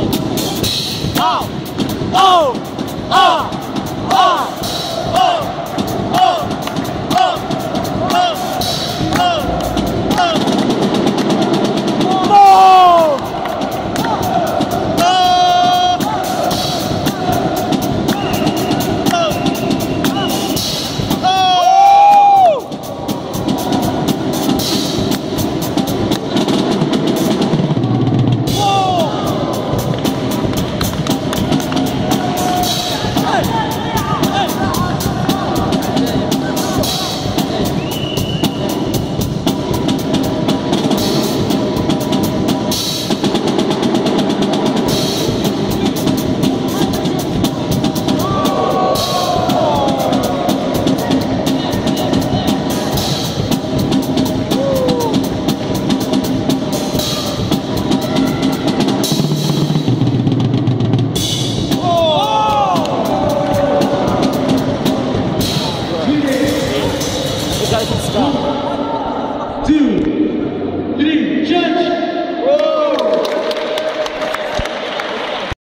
You gotta stop.